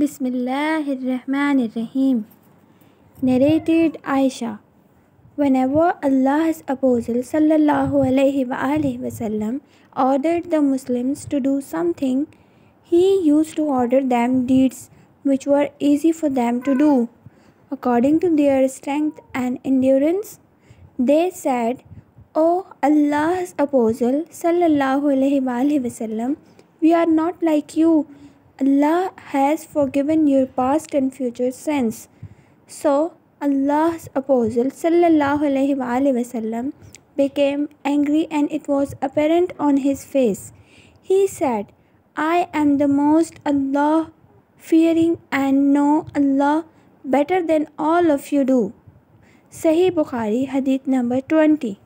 Bismillahirrahmanirrahim. Narrated Aisha. Whenever Allah's Apostle sallallahu alaihi wasallam ordered the Muslims to do something, he used to order them deeds which were easy for them to do. According to their strength and endurance, they said, O Allah's Apostle sallallahu alaihi wasallam, we are not like you Allah has forgiven your past and future sins. So Allah's Apostle وسلم, became angry and it was apparent on his face. He said, I am the most Allah fearing and know Allah better than all of you do. Sahih Bukhari, Hadith number 20.